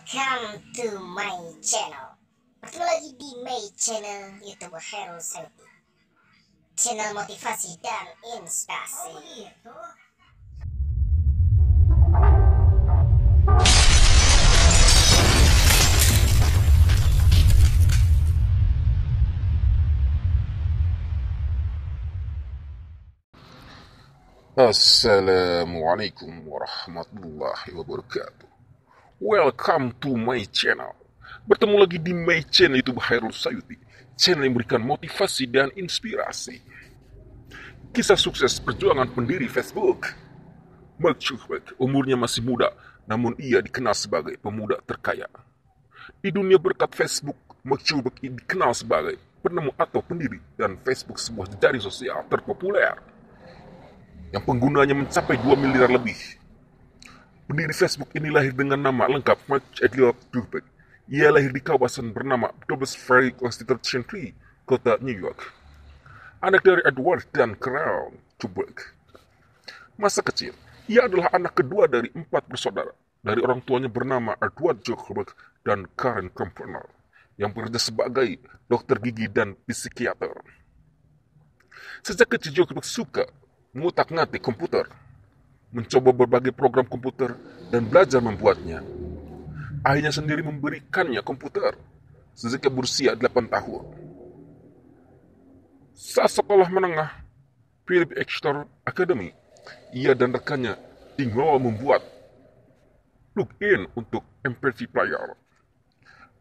Welcome to my channel. Bertemu lagi di my channel YouTube Hero Sayuti. Channel motivasi dan inspirasi. Assalamualaikum warahmatullahi wabarakatuh Welcome to my channel. Bertemu lagi di my channel YouTube Hairul Sayuti. Channel yang memberikan motivasi dan inspirasi. Kisah sukses perjuangan pendiri Facebook. Mark Zuckerberg umurnya masih muda Namun ia dikenal sebagai pemuda terkaya. Di dunia berkat Facebook Mark Zuckerberg dikenal sebagai penemu atau pendiri dan Facebook sebuah jejaring sosial terpopuler. Yang penggunanya mencapai 2 miliar lebih. Pendiri Facebook ini lahir dengan nama lengkap Mark Edward Zuckerberg. Ia lahir di kawasan bernama Dobbs Ferry Constitution Tree, kota New York. Anak dari Edward dan Carol Zuckerberg. Masa kecil, ia adalah anak kedua dari empat bersaudara. Dari orang tuanya bernama Edward Zuckerberg dan Karen Kempner, yang bekerja sebagai dokter gigi dan psikiater. Sejak kecil Zuckerberg suka mengutak-ngatik komputer, mencoba berbagai program komputer, dan belajar membuatnya. Ayahnya sendiri memberikannya komputer sejak berusia 8 tahun. Saat sekolah menengah, Philip Exeter Academy, ia dan rekannya tinggal membuat plugin untuk MP3 player.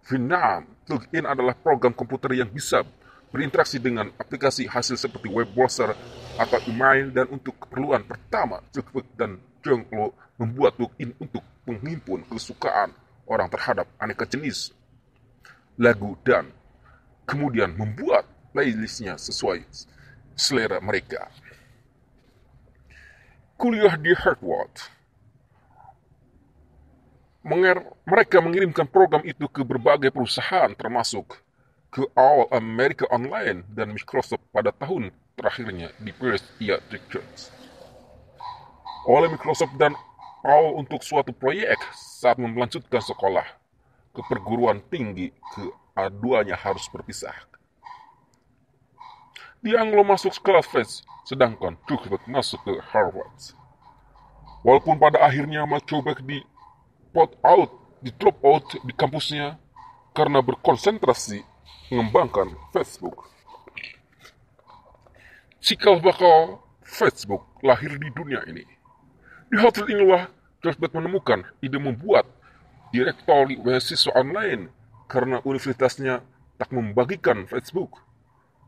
Vietnam, plugin adalah program komputer yang bisa berinteraksi dengan aplikasi hasil seperti web browser atau email dan untuk keperluan pertama Zuckerberg dan Jung Lo membuat plugin untuk menghimpun kesukaan orang terhadap aneka jenis lagu dan kemudian membuat playlistnya sesuai selera mereka. Kuliah di Harvard. Menger mereka mengirimkan program itu ke berbagai perusahaan termasuk ke awal Amerika Online dan Microsoft pada tahun terakhirnya di Paris ia Richards. Oleh Microsoft dan awal untuk suatu proyek saat melanjutkan sekolah ke perguruan tinggi keduanya harus berpisah. Dia Anglo masuk Fes, sedangkan Zuckerberg masuk ke Harvard. Walaupun pada akhirnya Zuckerberg di pot out, di drop out di kampusnya karena berkonsentrasi mengembangkan Facebook. Cikal bakal Facebook lahir di dunia ini. Di hotel inilah George menemukan ide membuat direktori beasiswa online karena universitasnya tak membagikan Facebook.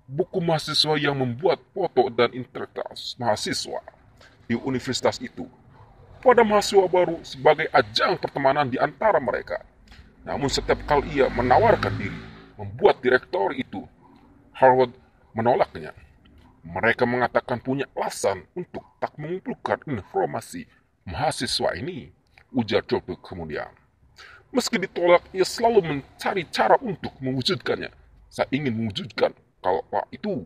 Buku mahasiswa yang membuat foto dan integritas mahasiswa di universitas itu pada mahasiswa baru sebagai ajang pertemanan di antara mereka. Namun setiap kali ia menawarkan diri membuat direktor itu, Harvard menolaknya. Mereka mengatakan punya alasan untuk tak mengumpulkan informasi mahasiswa ini, ujar Zuckerberg kemudian. Meski ditolak, ia selalu mencari cara untuk mewujudkannya. Saya ingin mewujudkan kalau itu,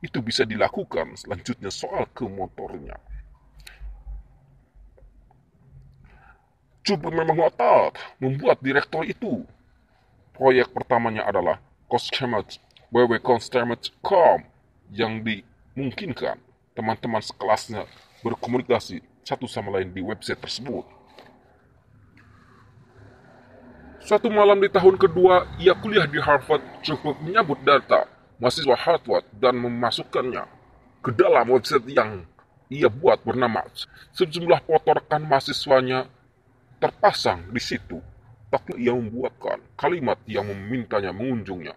itu bisa dilakukan selanjutnya soal ke motornya. Zuckerberg memang ngotot membuat direktor itu. Proyek pertamanya adalah Coskemet www.constemet.com yang dimungkinkan teman-teman sekelasnya berkomunikasi satu sama lain di website tersebut. Suatu malam di tahun kedua, ia kuliah di Harvard cukup menyambut data mahasiswa Harvard dan memasukkannya ke dalam website yang ia buat bernama sejumlah foto mahasiswanya terpasang di situ. Tak ia membuatkan kalimat yang memintanya mengunjungnya.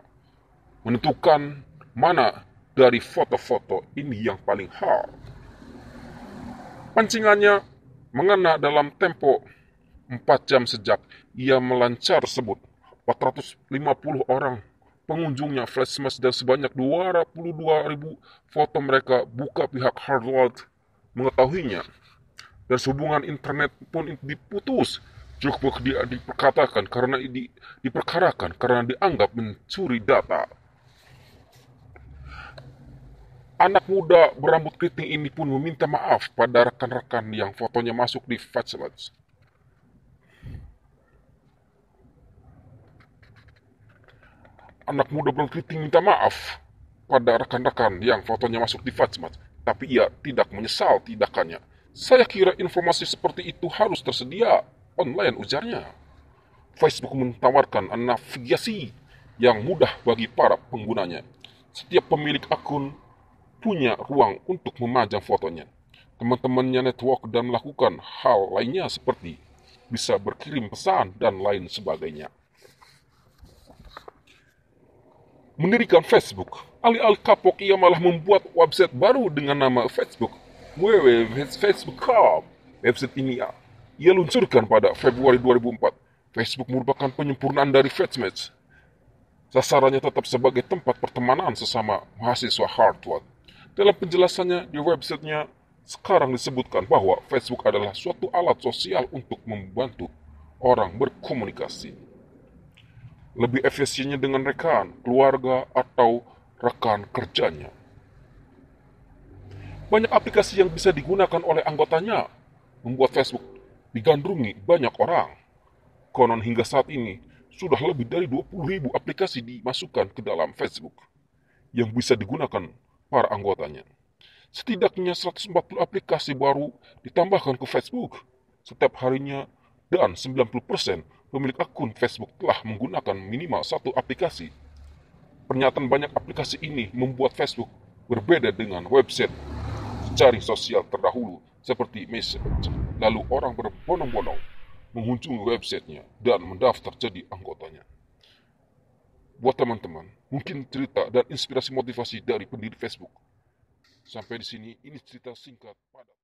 Menentukan mana dari foto-foto ini yang paling hard. Pancingannya mengena dalam tempo 4 jam sejak ia melancar tersebut. 450 orang pengunjungnya flash smash dan sebanyak 22 ribu foto mereka buka pihak Harvard mengetahuinya. Dan hubungan internet pun diputus. Zuckerberg dia diperkatakan karena di, diperkarakan karena dianggap mencuri data. Anak muda berambut keriting ini pun meminta maaf pada rekan-rekan yang fotonya masuk di Fatselets. anak muda berkritik minta maaf pada rekan-rekan yang fotonya masuk di Fatsmat, tapi ia tidak menyesal tindakannya. Saya kira informasi seperti itu harus tersedia online ujarnya. Facebook menawarkan navigasi yang mudah bagi para penggunanya. Setiap pemilik akun punya ruang untuk memajang fotonya. Teman-temannya network dan melakukan hal lainnya seperti bisa berkirim pesan dan lain sebagainya. Mendirikan Facebook, alih-alih kapok ia malah membuat website baru dengan nama Facebook www.facebook.com. Website ini ia luncurkan pada Februari 2004. Facebook merupakan penyempurnaan dari FaceMatch. Sasarannya tetap sebagai tempat pertemanan sesama mahasiswa Harvard. Dalam penjelasannya di websitenya, sekarang disebutkan bahwa Facebook adalah suatu alat sosial untuk membantu orang berkomunikasi. Lebih efisiennya dengan rekan, keluarga, atau rekan kerjanya. Banyak aplikasi yang bisa digunakan oleh anggotanya membuat Facebook digandrungi banyak orang. Konon hingga saat ini, sudah lebih dari 20 ribu aplikasi dimasukkan ke dalam Facebook yang bisa digunakan para anggotanya. Setidaknya 140 aplikasi baru ditambahkan ke Facebook setiap harinya dan 90% pemilik akun Facebook telah menggunakan minimal satu aplikasi. Pernyataan banyak aplikasi ini membuat Facebook berbeda dengan website jaring sosial terdahulu seperti Messenger. Lalu orang berbondong-bondong mengunjungi websitenya dan mendaftar jadi anggotanya. Buat teman-teman, mungkin cerita dan inspirasi motivasi dari pendiri Facebook. Sampai di sini, ini cerita singkat pada